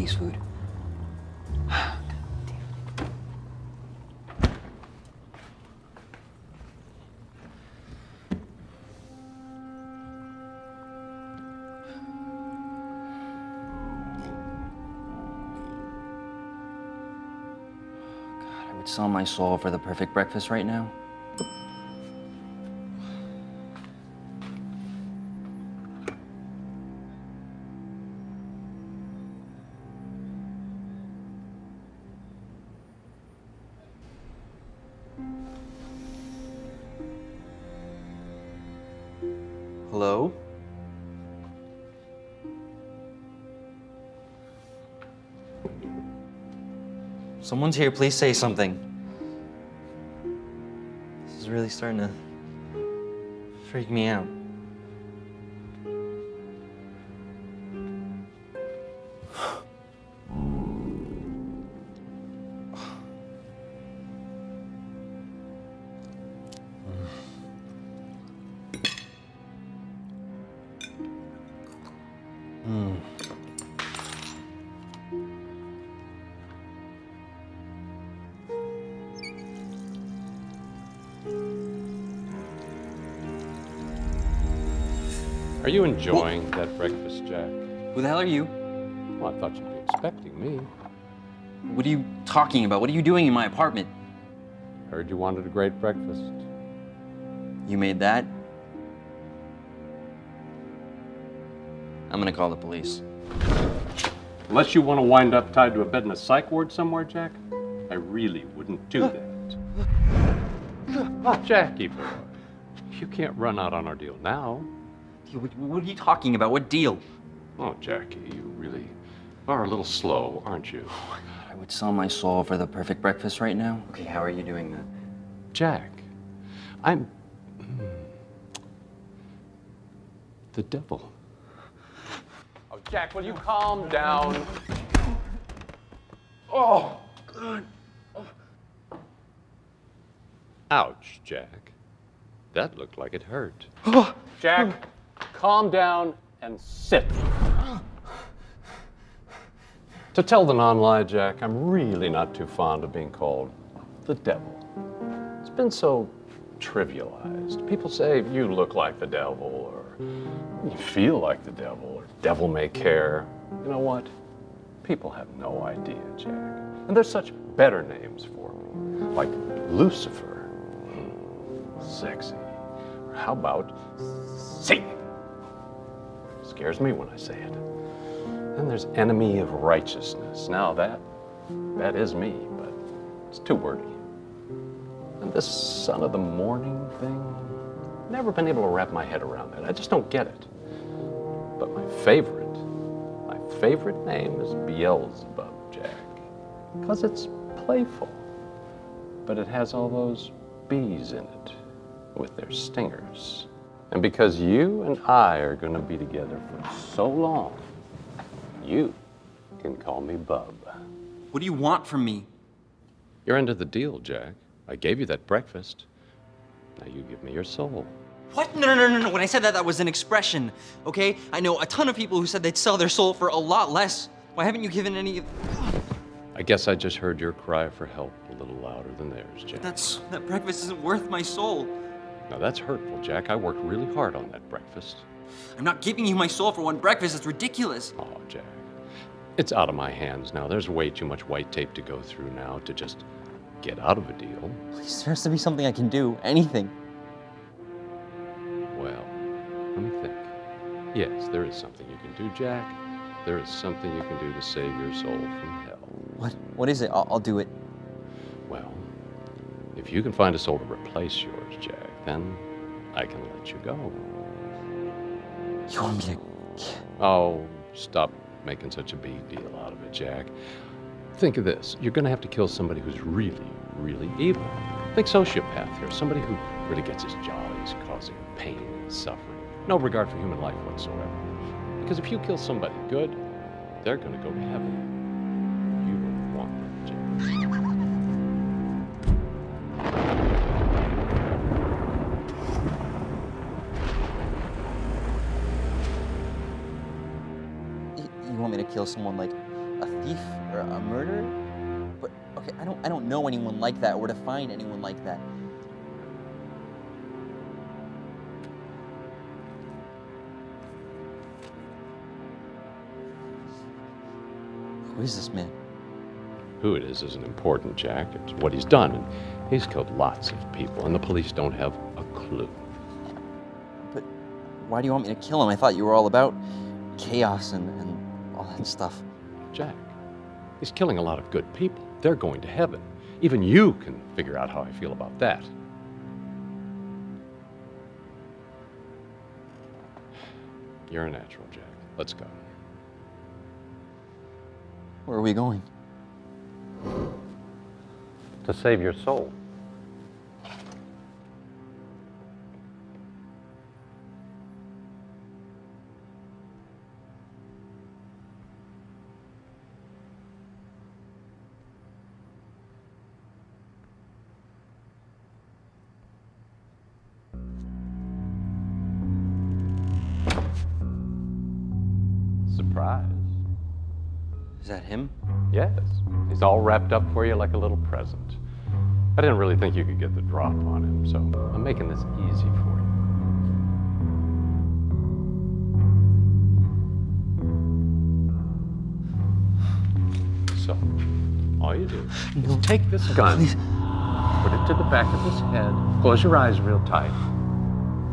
Chinese food. God, I would sell my soul for the perfect breakfast right now. Hello? Someone's here, please say something. This is really starting to freak me out. Are you enjoying that breakfast, Jack? Who the hell are you? Well, I thought you'd be expecting me. What are you talking about? What are you doing in my apartment? Heard you wanted a great breakfast. You made that? I'm gonna call the police. Unless you want to wind up tied to a bed in a psych ward somewhere, Jack, I really wouldn't do that. Oh, Jackie boy, you can't run out on our deal now. What, what are you talking about? What deal? Oh, Jackie, you really are a little slow, aren't you? I would sell my soul for the perfect breakfast right now. Okay, how are you doing that? Jack, I'm hmm, the devil. Oh, Jack, will you calm down? Oh, God. Ouch, Jack. That looked like it hurt. Jack, calm down and sit. To tell the non-lie, Jack, I'm really not too fond of being called the devil. It's been so trivialized. People say you look like the devil, or you feel like the devil, or devil may care. You know what? People have no idea, Jack. And there's such better names for me, like Lucifer. Hmm, Sexy. How about Satan? Scares me when I say it. Then there's enemy of righteousness. Now that, that is me, but it's too wordy. And this son of the morning thing, never been able to wrap my head around that. I just don't get it. But my favorite, my favorite name is Beelzebub, Jack. Because it's playful. But it has all those bees in it with their stingers. And because you and I are going to be together for so long, you can call me Bub. What do you want from me? You're into the deal, Jack. I gave you that breakfast. Now you give me your soul. What? No, no, no, no, no. When I said that, that was an expression, okay? I know a ton of people who said they'd sell their soul for a lot less. Why haven't you given any? I guess I just heard your cry for help a little louder than theirs, Jack. That's that breakfast isn't worth my soul. Now that's hurtful, Jack. I worked really hard on that breakfast. I'm not giving you my soul for one breakfast. It's ridiculous. Oh, Jack. It's out of my hands now. There's way too much white tape to go through now to just get out of a deal. Please, there has to be something I can do. Anything. Well, let me think. Yes, there is something you can do, Jack. There is something you can do to save your soul from hell. What? What is it? I'll, I'll do it. Well, if you can find a soul to replace yours, Jack, then I can let you go. You want me? Oh, stop making such a big deal out of it, Jack. Think of this. You're going to have to kill somebody who's really, really evil. Think sociopath here. Somebody who really gets his jollies causing pain and suffering. No regard for human life whatsoever. Because if you kill somebody good, they're going to go to heaven. Kill someone like a thief or a murderer. But okay, I don't I don't know anyone like that or to find anyone like that. Who is this man? Who it is isn't important, Jack. It's what he's done. And he's killed lots of people, and the police don't have a clue. But why do you want me to kill him? I thought you were all about chaos and, and all that stuff. Jack, he's killing a lot of good people. They're going to heaven. Even you can figure out how I feel about that. You're a natural, Jack. Let's go. Where are we going? To save your soul. Surprise. Is that him? Yes. He's all wrapped up for you like a little present. I didn't really think you could get the drop on him, so I'm making this easy for you. So, all you do is take this gun, put it to the back of his head, close your eyes real tight,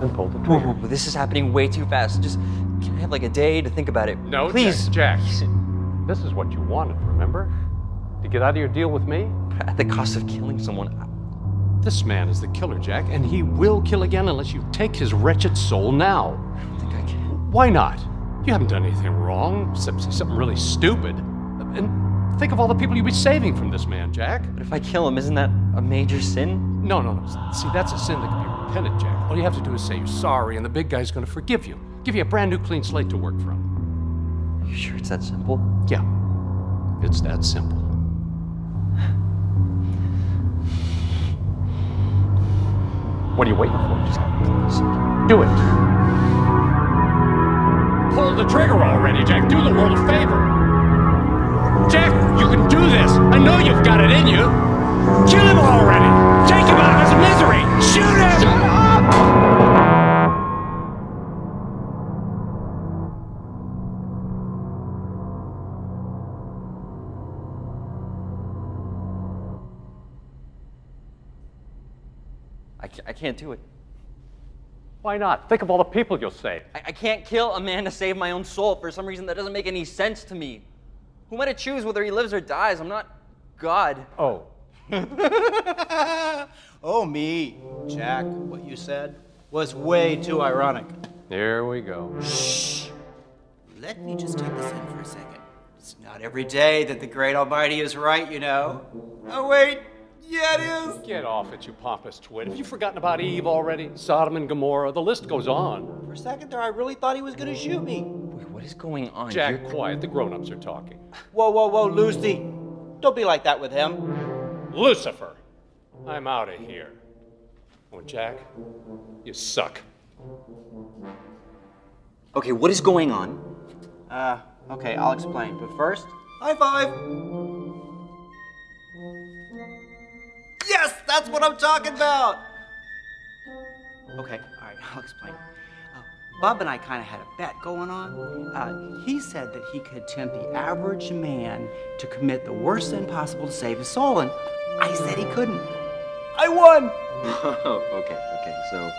and pull the Whoa, trigger. whoa, whoa, this is happening way too fast. Just can I have like a day to think about it? No, please. Jack. Jack. This is what you wanted, remember? To get out of your deal with me? At the cost of killing someone. This man is the killer, Jack, and he will kill again unless you take his wretched soul now. I don't think I can. Why not? You haven't done anything wrong, except say something really stupid. And think of all the people you'd be saving from this man, Jack. But if I kill him, isn't that a major sin? No, no, no. See, that's a sin that can be repented, Jack. All you have to do is say you're sorry, and the big guy's going to forgive you. Give you a brand new clean slate to work from. You sure it's that simple? Yeah, it's that simple. What are you waiting for? Just do it. Pull the trigger already, Jack. Do the world a favor. Jack, you can do this. I know you've got it in you. I, can't do it. Why not? Think of all the people you'll save. I, I can't kill a man to save my own soul for some reason that doesn't make any sense to me. Who am I to choose whether he lives or dies? I'm not God. Oh, oh, me. Jack, what you said was way too ironic. here we go. Shh. Let me just take this in for a second. It's not every day that the great Almighty is right, you know. Oh, wait. Yeah, it is. Get off it, you pompous twit. Have you forgotten about Eve already? Sodom and Gomorrah? The list goes on. For a second there, I really thought he was going to shoot me. Wait, what is going on? Jack, You're- quiet. The grown ups are talking. Whoa, whoa, whoa, Lucy. Don't be like that with him. Lucifer, I'm out of here. Oh, Jack, you suck. Okay, what is going on? Uh, okay, I'll explain. But first, high five. That's what I'm talking about. Okay, all right, I'll explain. Uh, Bob and I kind of had a bet going on. Uh, he said that he could tempt the average man to commit the worst sin possible to save his soul, and I said he couldn't. I won. Oh, okay, okay. So,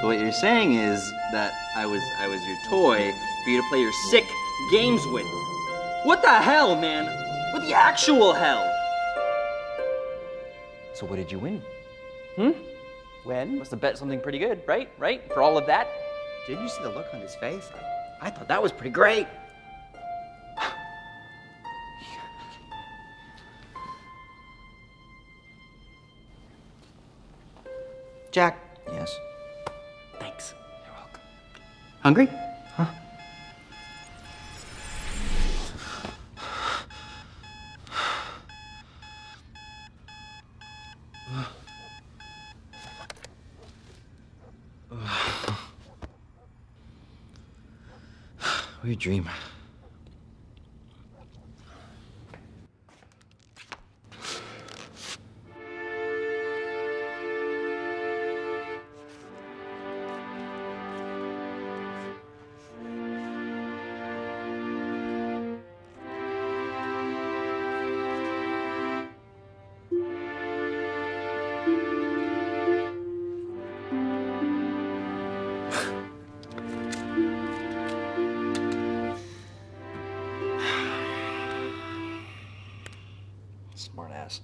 so what you're saying is that I was, I was your toy for you to play your sick games with. What the hell, man? What the actual hell? So what did you win? Hmm? When? Must have bet something pretty good, right? Right? For all of that? Did you see the look on his face? I, I thought that was pretty great. Jack, Yes. thanks. You're welcome. Hungry? Dream. Smart ass.